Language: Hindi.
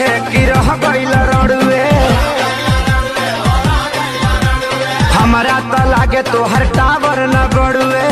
रहे कि रह गईल रड़ुए। हमारा तो लागे तोहर टावर न गड़ुए।